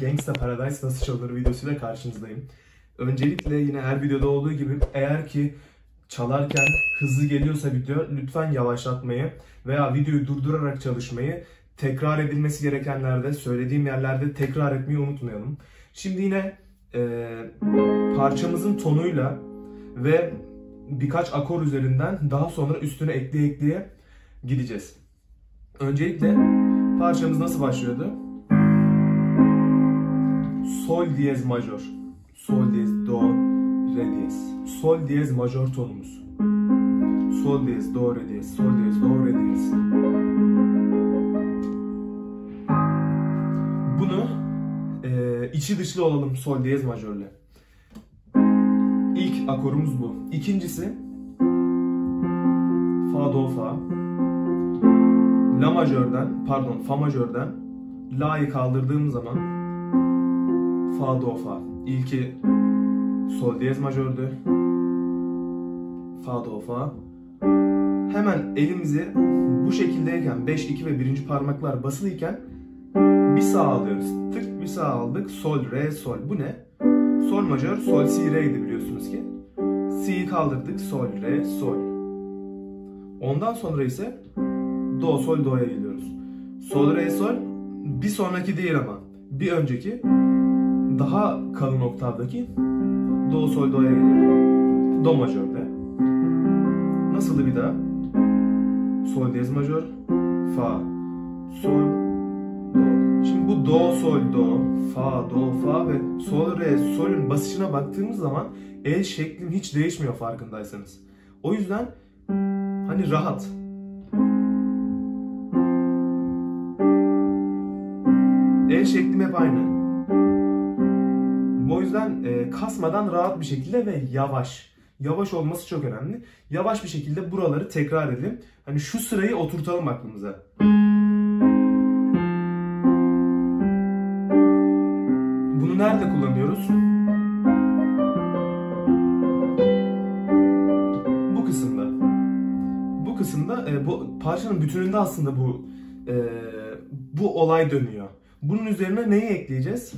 Gangsta Paradise nasıl çalınır videosuyla karşınızdayım. Öncelikle yine her videoda olduğu gibi eğer ki çalarken hızlı geliyorsa video lütfen yavaşlatmayı veya videoyu durdurarak çalışmayı tekrar edilmesi gerekenlerde söylediğim yerlerde tekrar etmeyi unutmayalım. Şimdi yine e, parçamızın tonuyla ve birkaç akor üzerinden daha sonra üstüne ekleye ekleye gideceğiz. Öncelikle parçamız nasıl başlıyordu? Sol diyez majör. Sol diyez do re diyez. Sol diyez majör tonumuz. Sol diyez do re diyez. Sol diyez do re diyez. Bunu e, içi dışlı olalım sol diyez majörle. İlk akorumuz bu. İkincisi fa do fa. La majörden, pardon fa majörden la'yı kaldırdığım zaman fa do fa. İlki sol diyez majördü. Fa do fa. Hemen elimizi bu şekildeyken 5 2 ve birinci parmaklar basılıyken bir sağ alıyoruz. Tık bir sağ aldık. Sol re sol. Bu ne? Sol majör, sol si re'ydi biliyorsunuz ki. Si'yi kaldırdık. Sol re sol. Ondan sonra ise do sol do'ya geliyoruz. Sol re sol bir sonraki değil ama bir önceki daha kalın oktavdaki do sol do'ya geliyoruz. Do majörde. Nasıldı bir daha? Sol diyez majör, fa, sol, do. Şimdi bu do sol do, fa do fa ve sol re solün basışına baktığımız zaman el şeklim hiç değişmiyor farkındaysanız. O yüzden hani rahat. El şeklim hep aynı. O yüzden e, kasmadan rahat bir şekilde ve yavaş. Yavaş olması çok önemli. Yavaş bir şekilde buraları tekrar edelim. Hani şu sırayı oturtalım aklımıza. Bunu nerede kullanıyoruz? Bu kısımda. Bu kısımda e, bu parçanın bütününde aslında bu e, bu olay dönüyor. Bunun üzerine neyi ekleyeceğiz?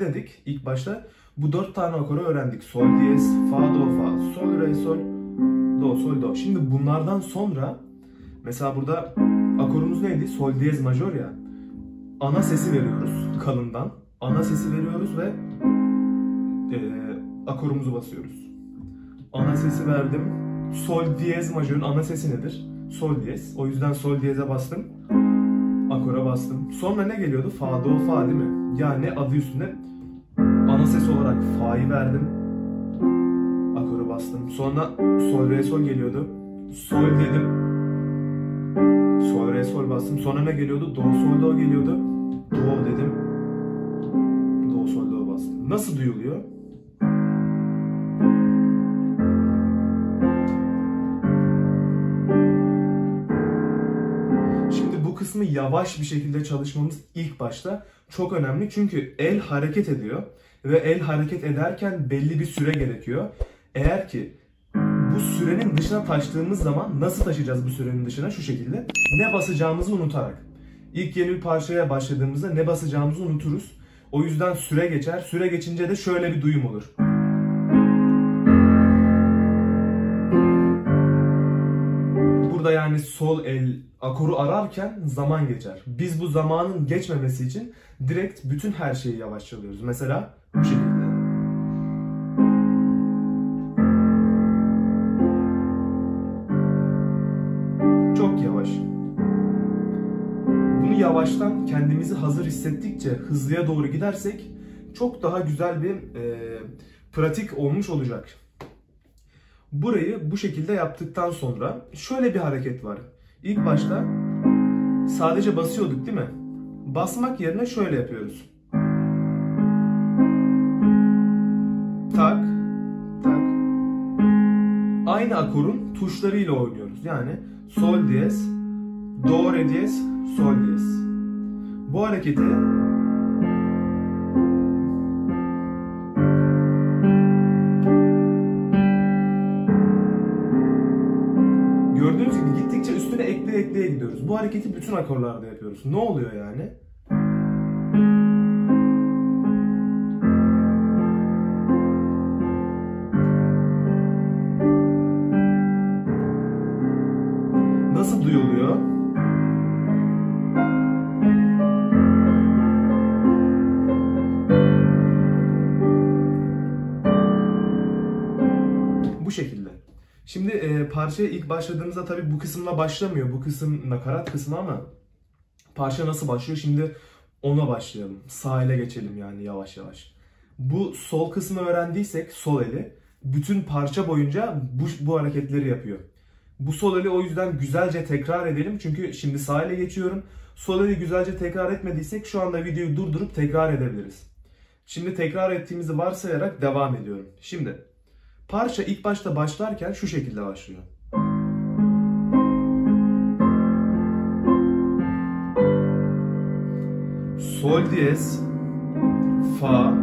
Dedik ilk başta? Bu dört tane akoru öğrendik. Sol diyez, fa do fa, sol re sol, do sol do. Şimdi bunlardan sonra mesela burada akorumuz neydi? Sol diyez majör ya. Ana sesi veriyoruz kalından. Ana sesi veriyoruz ve e, akorumuzu basıyoruz. Ana sesi verdim. Sol diyez majörün ana sesi nedir? Sol diyez. O yüzden sol diyeze bastım. Bastım. Sonra ne geliyordu? Fa do fa değil mi? Yani adı üstünde ana ses olarak fa'yı verdim. Akora bastım. Sonra sol re sol geliyordu. Sol dedim. Sol re sol bastım. Sonra ne geliyordu? Do sol do geliyordu. Do dedim. Do sol do bastım. Nasıl duyuluyor? Kısmı yavaş bir şekilde çalışmamız ilk başta çok önemli. Çünkü el hareket ediyor ve el hareket ederken belli bir süre gerekiyor. Eğer ki bu sürenin dışına taştığımız zaman nasıl taşıyacağız bu sürenin dışına? Şu şekilde. Ne basacağımızı unutarak. İlk yeni bir parçaya başladığımızda ne basacağımızı unuturuz. O yüzden süre geçer. Süre geçince de şöyle bir duyum olur. Burada yani sol el akoru ararken zaman geçer. Biz bu zamanın geçmemesi için direkt bütün her şeyi yavaş çalıyoruz. Mesela bu şekilde. Çok yavaş. Bunu yavaştan kendimizi hazır hissettikçe hızlıya doğru gidersek çok daha güzel bir e, pratik olmuş olacak. Burayı bu şekilde yaptıktan sonra şöyle bir hareket var. İlk başta sadece basıyorduk değil mi? Basmak yerine şöyle yapıyoruz. Tak, tak. Aynı akorun tuşlarıyla oynuyoruz. Yani sol diyez, do re diyez, sol diyez. Bu hareketi ekleye gidiyoruz. Bu hareketi bütün akorlarda yapıyoruz. Ne oluyor yani? Parçaya ilk başladığımızda tabii bu kısımla başlamıyor. Bu kısım nakarat kısmı ama parça nasıl başlıyor? Şimdi ona başlayalım. Sağ ele geçelim yani yavaş yavaş. Bu sol kısmı öğrendiysek sol eli bütün parça boyunca bu, bu hareketleri yapıyor. Bu sol eli o yüzden güzelce tekrar edelim. Çünkü şimdi sağ ele geçiyorum. Sol eli güzelce tekrar etmediysek şu anda videoyu durdurup tekrar edebiliriz. Şimdi tekrar ettiğimizi varsayarak devam ediyorum. Şimdi parça ilk başta başlarken şu şekilde başlıyor. Sol diyez, fa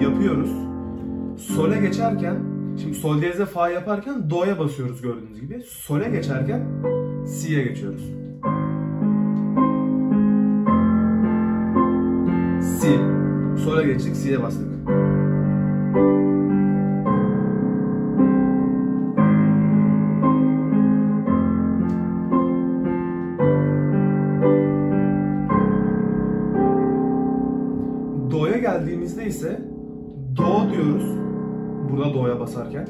yapıyoruz. Sole geçerken, şimdi sol diyeze fa yaparken do'ya basıyoruz gördüğünüz gibi. Sole geçerken si'ye geçiyoruz. Si. Sole geçtik, si'ye bastık. Basarken.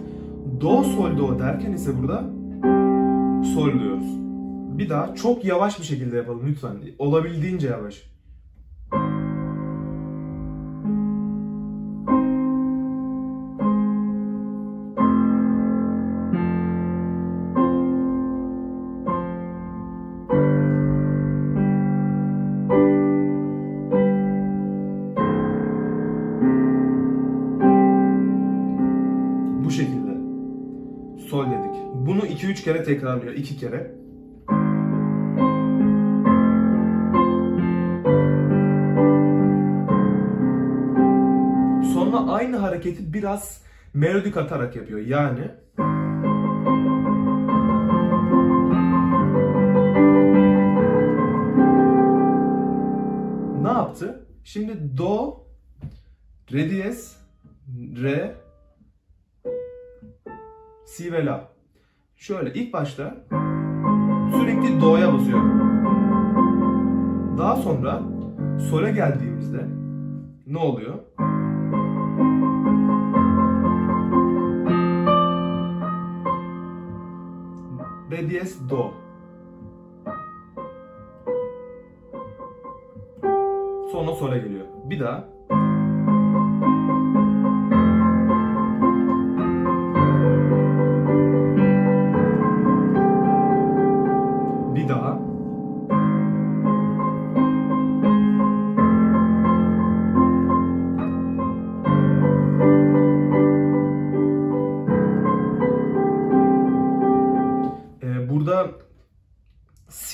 Do, Sol, Do derken ise burada Sol diyoruz. Bir daha çok yavaş bir şekilde yapalım lütfen. Olabildiğince yavaş. Sol dedik. Bunu 2-3 kere tekrarlıyor. 2 kere. Sonra aynı hareketi biraz melodik atarak yapıyor. Yani ne yaptı? Şimdi do, re diyez, re, si ve la. Şöyle ilk başta sürekli do'ya basıyor. Daha sonra sol'e geldiğimizde ne oluyor? Re diyez do. Sonra sol'e geliyor. Bir daha.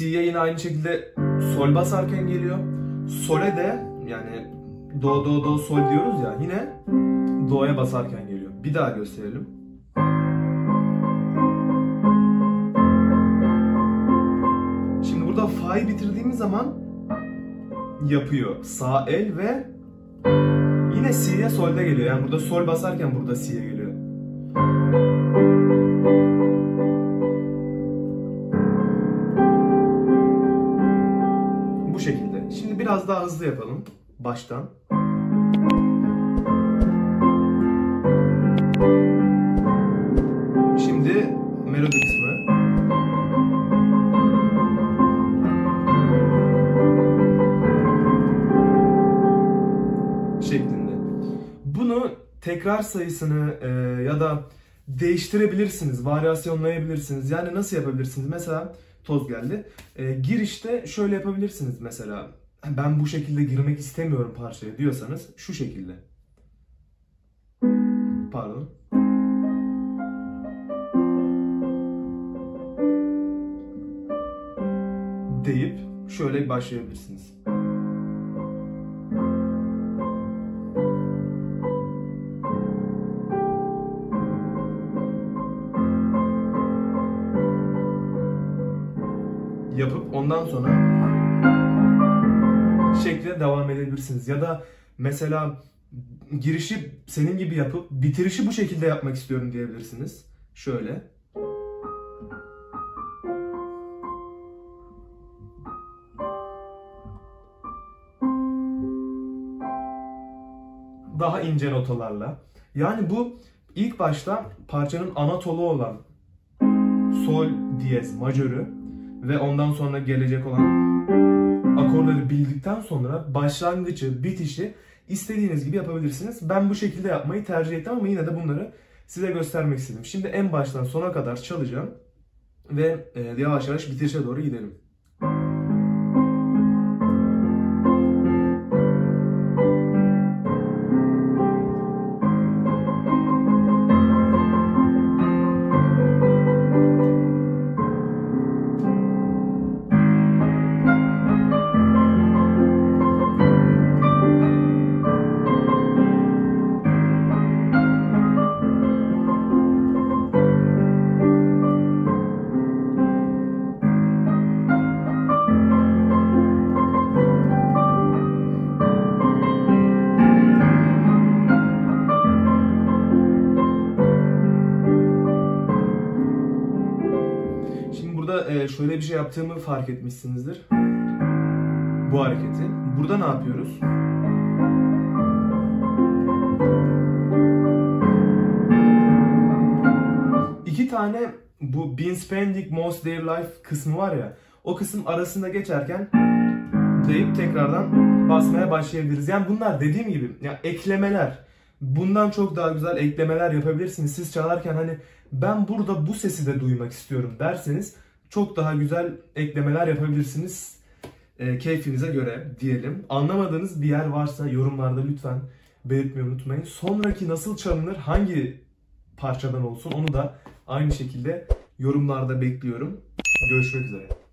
C'ye yine aynı şekilde sol basarken geliyor. Sol'e de yani do do do sol diyoruz ya yine do'ya basarken geliyor. Bir daha gösterelim. Şimdi burada fa'yı bitirdiğimiz zaman yapıyor. Sağ el ve yine si'ye solde geliyor. Yani burada sol basarken burada si'ye geliyor. Biraz daha hızlı yapalım baştan. Şimdi melodi kısmı. şeklinde. Bunu tekrar sayısını e, ya da değiştirebilirsiniz, varyasyonlayabilirsiniz. Yani nasıl yapabilirsiniz? Mesela toz geldi. E, girişte şöyle yapabilirsiniz mesela. Ben bu şekilde girmek istemiyorum parçaya diyorsanız şu şekilde. Pardon. deyip şöyle başlayabilirsiniz. Ondan sonra şekle devam edebilirsiniz. Ya da mesela girişi senin gibi yapıp bitirişi bu şekilde yapmak istiyorum diyebilirsiniz. Şöyle. Daha ince notalarla. Yani bu ilk başta parçanın ana olan sol diyez majörü ve ondan sonra gelecek olan akorları bildikten sonra başlangıcı, bitişi istediğiniz gibi yapabilirsiniz. Ben bu şekilde yapmayı tercih ettim ama yine de bunları size göstermek istedim. Şimdi en baştan sona kadar çalacağım ve e, yavaş yavaş bitirişe doğru gidelim. Burada e, şöyle bir şey yaptığımı fark etmişsinizdir. Bu hareketi. Burada ne yapıyoruz? İki tane bu Been Spending Most Their Life kısmı var ya. O kısım arasında geçerken deyip tekrardan basmaya başlayabiliriz. Yani bunlar dediğim gibi ya eklemeler. Bundan çok daha güzel eklemeler yapabilirsiniz. Siz çalarken hani ben burada bu sesi de duymak istiyorum derseniz çok daha güzel eklemeler yapabilirsiniz. E, keyfinize göre diyelim. Anlamadığınız bir yer varsa yorumlarda lütfen belirtmeyi unutmayın. Sonraki nasıl çalınır, hangi parçadan olsun onu da aynı şekilde yorumlarda bekliyorum. Görüşmek üzere.